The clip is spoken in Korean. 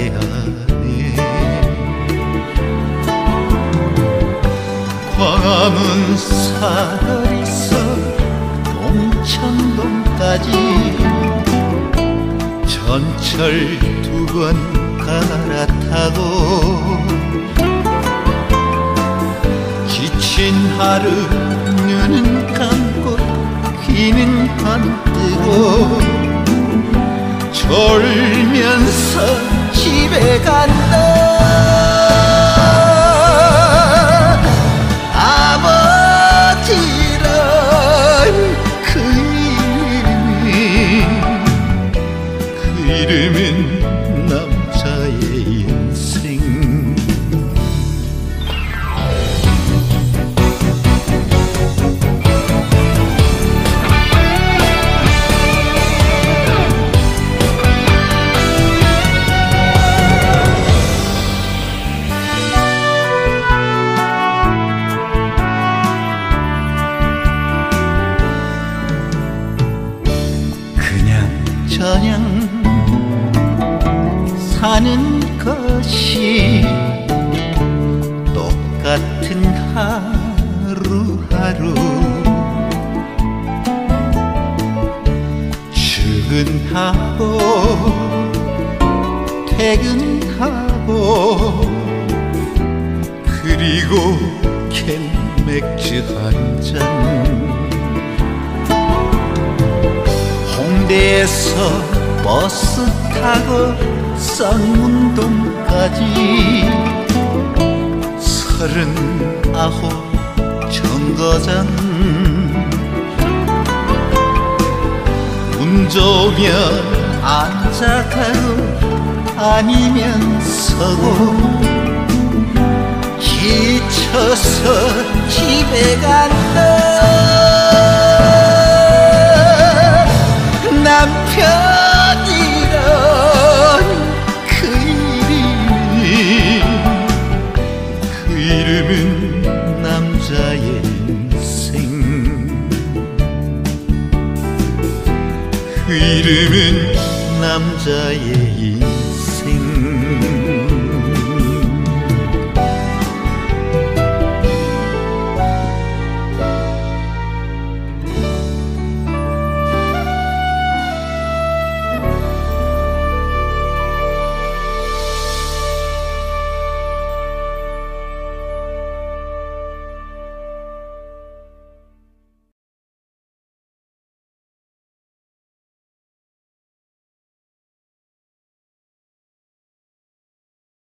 나게 하네 광화문 사거리서 동창동까지 전철 두 번 갈아타고 지친 하루 눈은 감고 귀는 안 뜨고 졸면서 집에 간다. 아버지란 그 이름이 그 이름은 저냥 사는 것이 똑같은 하루하루 출근하고 퇴근하고 그리고 캔 맥주 한잔 홍대에서 버스 타고 쌍문동까지 서른아홉 정거장. 운 좋으면 앉아가고 아니면 서고 지쳐서 집에 간 그 이름은 남자의 이름